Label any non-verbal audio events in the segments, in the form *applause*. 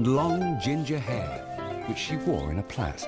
and long ginger hair, which she wore in a plait.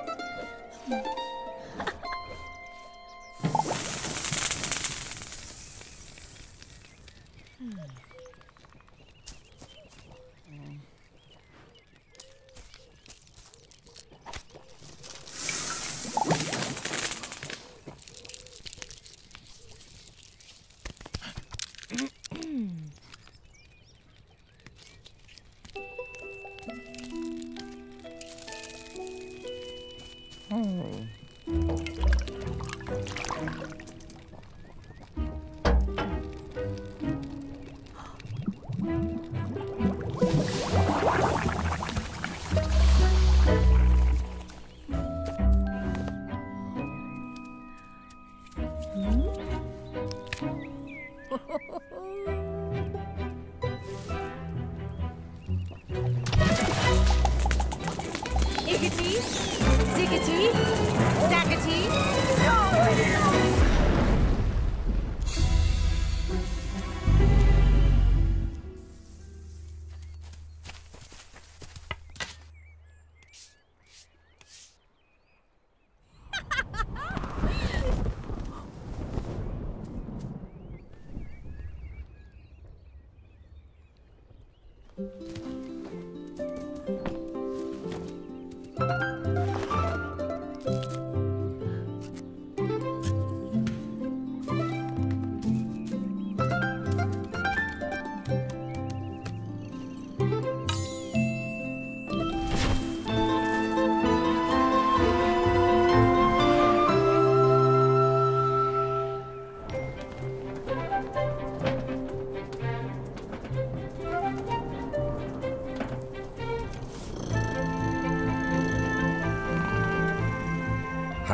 Iggity, ziggity, daggity.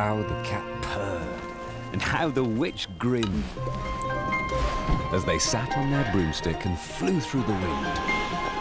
How the cat purred, and how the witch grinned as they sat on their broomstick and flew through the wind.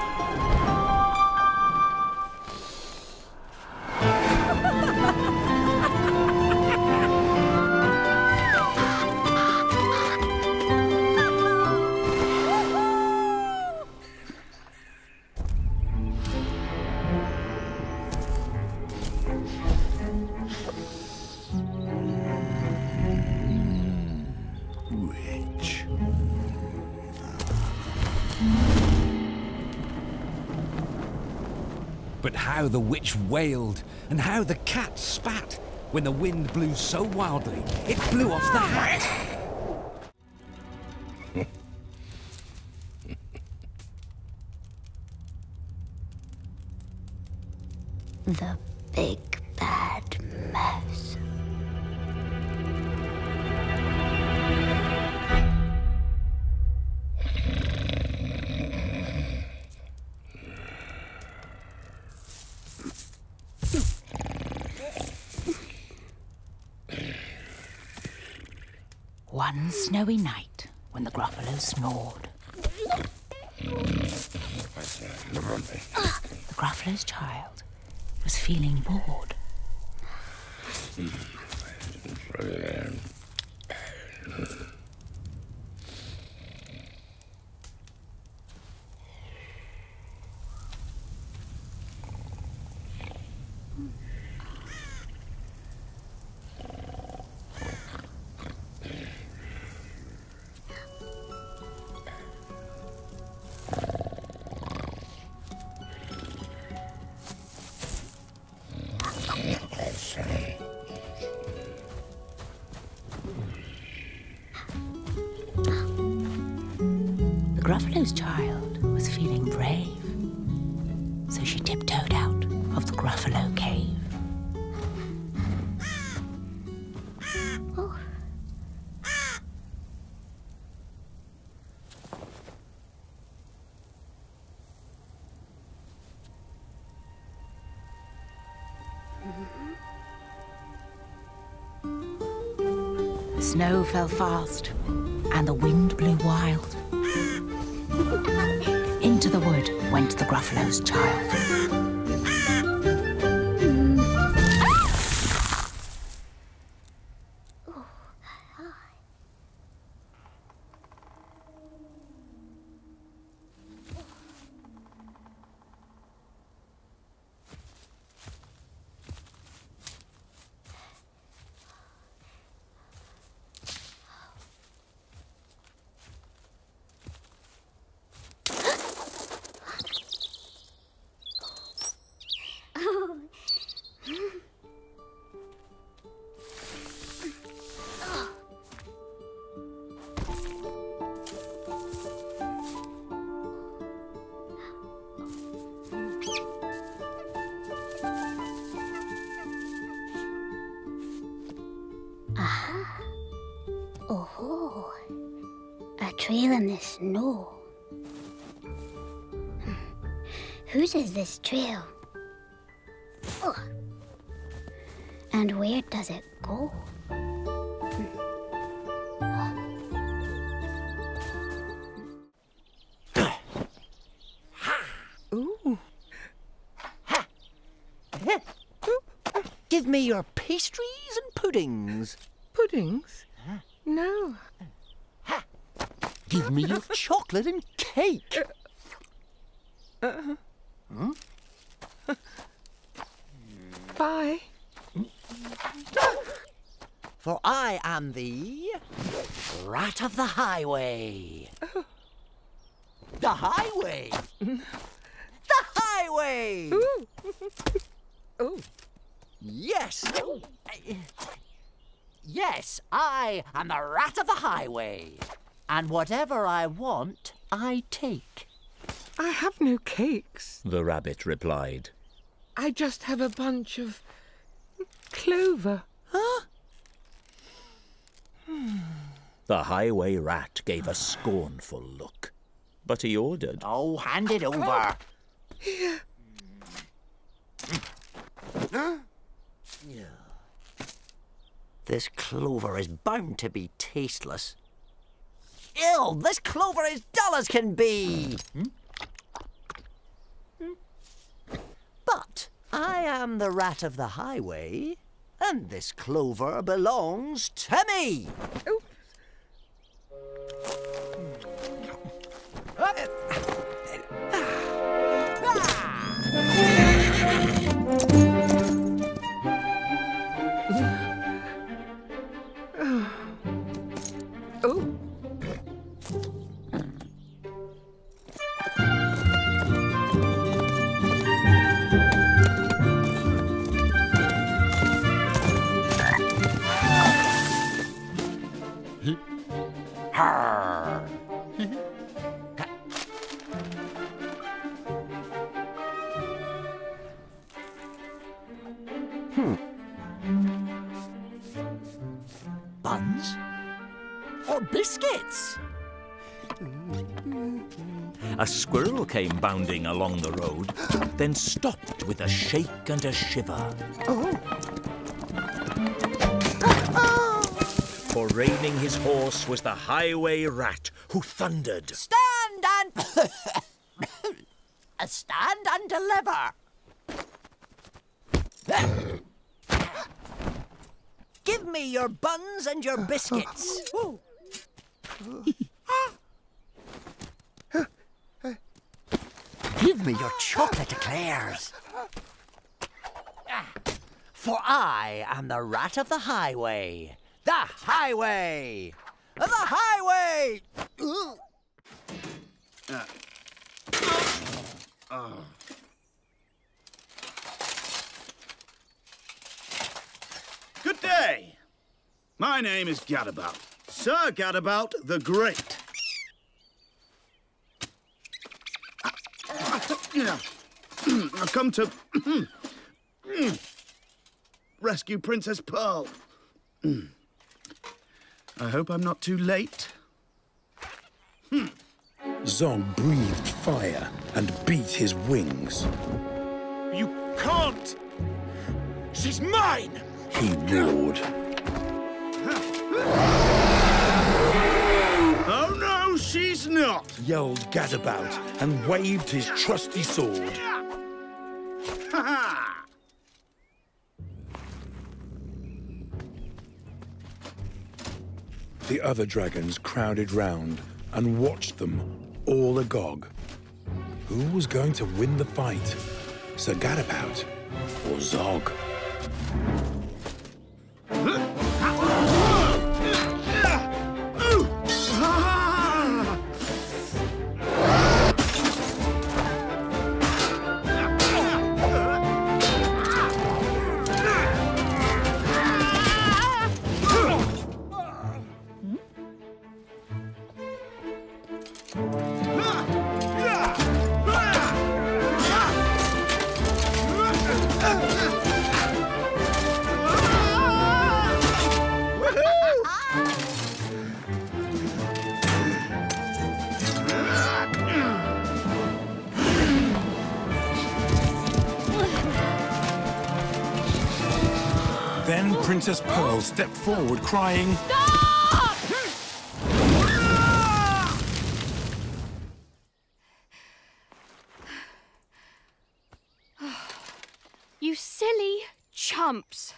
But how the witch wailed, and how the cat spat when the wind blew so wildly it blew off the hat. *laughs* The big One snowy night, when the Gruffalo snored, the Gruffalo's child was feeling bored. Gruffalo's child was feeling brave, so she tiptoed out of the Gruffalo cave. Oh. The snow fell fast, and the wind blew wild. Into the wood went the Gruffalo's child. Trail in the snow. Whose is this trail? Oh. And where does it go? Give me your pastries and puddings. Puddings? No. Ha! Give me your chocolate and cake. Uh, hmm? Bye. For I am the rat of the highway. Oh. The highway. the highway. *laughs* Oh, Yes. Yes, I am the rat of the highway. And whatever I want, I take. I have no cakes. The rabbit replied. I just have a bunch of clover. Huh? The highway rat gave a scornful look. But he ordered. Oh, hand it oh, over. Hmm. This clover is bound to be tasteless. Ew, this clover is dull as can be. But I am the rat of the highway, and this clover belongs to me. Oh, came bounding along the road, then stopped with a shake and a shiver. For reining his horse was the highway rat, who thundered. Stand and... *coughs* Stand and deliver. Give me your buns and your biscuits. *laughs* Give me your chocolate eclairs. For I am the rat of the highway. The highway! The highway! Good day. My name is Gadabout, Sir Gadabout the Great. *clears throat* I've come to *clears throat* rescue Princess Pearl. *clears throat* I hope I'm not too late. Hmm. Zog breathed fire and beat his wings. You can't! She's mine! He roared. *laughs* She's not! Yelled Gadabout and waved his trusty sword. Ha! The other dragons crowded round and watched them, all agog. Who was going to win the fight? Sir Gadabout or Zog? Then Princess Pearl stepped forward, crying, You silly chumps.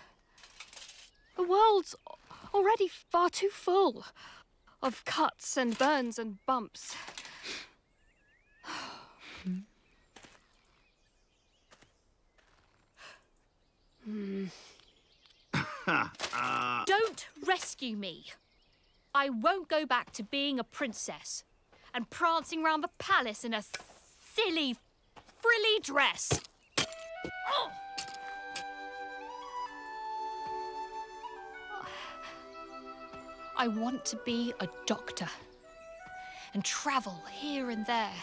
The world's already far too full of cuts and burns and bumps. Hmm. Don't rescue me. I won't go back to being a princess and prancing round the palace in a silly, frilly dress. Oh! I want to be a doctor and travel here and there,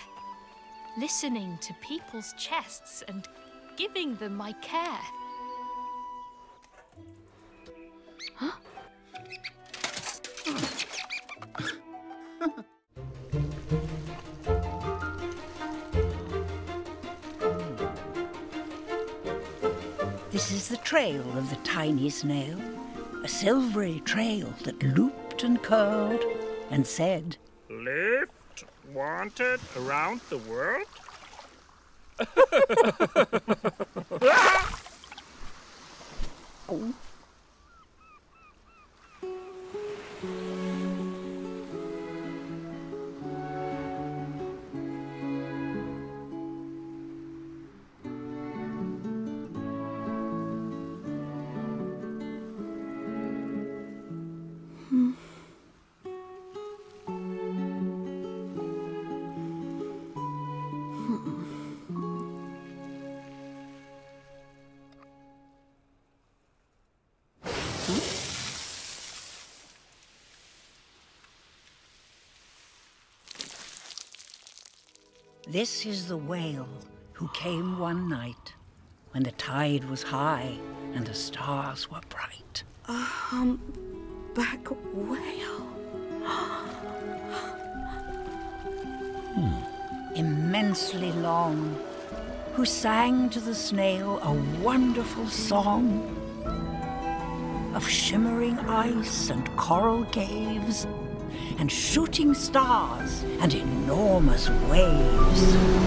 listening to people's chests and giving them my care. Huh? *laughs* This is the trail of the tiny snail, a silvery trail that looped and curled and said, Lift wanted around the world? Oh. *laughs* *laughs* This is the whale who came one night when the tide was high and the stars were bright. A humpback whale. *gasps* Hmm. Immensely long, who sang to the snail a wonderful song of shimmering ice and coral caves and shooting stars and enormous waves.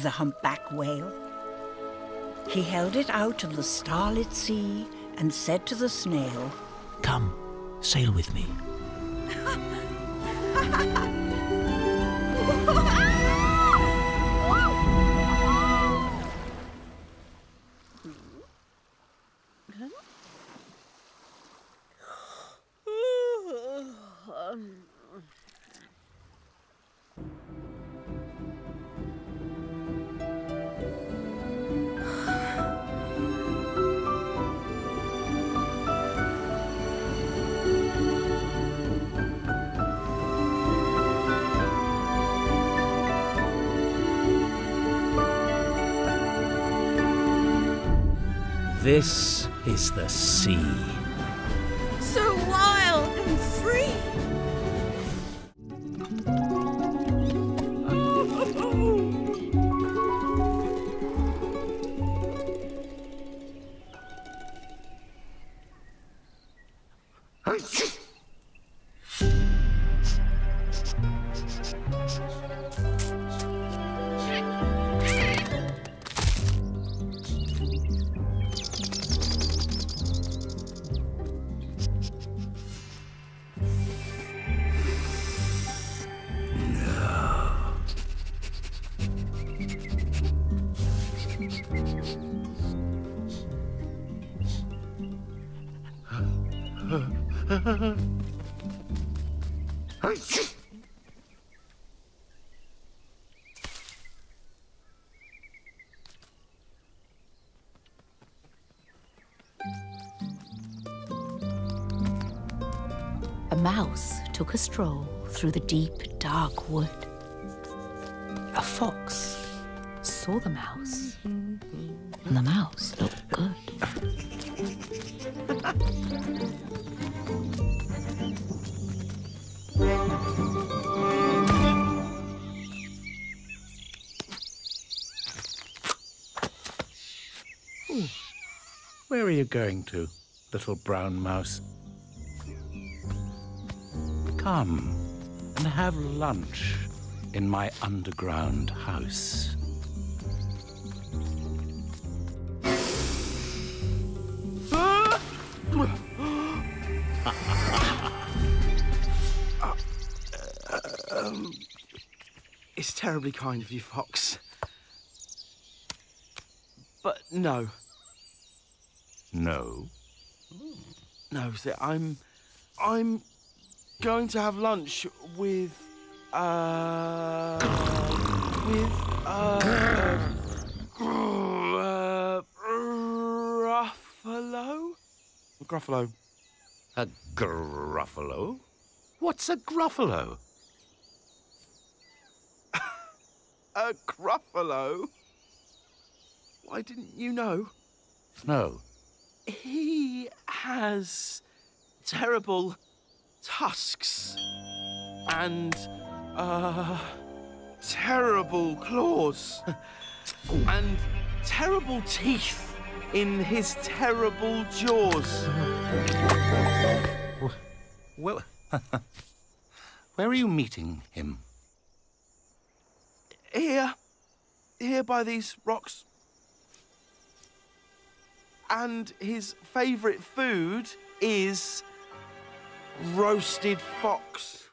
Of the humpback whale. He held it out on the starlit sea and said to the snail, Come, sail with me. *laughs* This is the sea. So wild and free. Mouse took a stroll through the deep, dark wood. A fox saw the mouse, and the mouse looked good. Where are you going to, little brown mouse? Come and have lunch in my underground house. um, it's terribly kind of you, Fox. But no. No. No, see, I'm. I'm going to have lunch with. Uh. with. Uh. uh, Gruffalo? Gruffalo. A gruffalo? What's a gruffalo? *laughs* A Gruffalo? Why didn't you know? No. He has terrible tusks and uh terrible claws and terrible teeth in his terrible jaws. Well, *laughs* where are you meeting him? Here, here by these rocks. And his favourite food is roasted fox.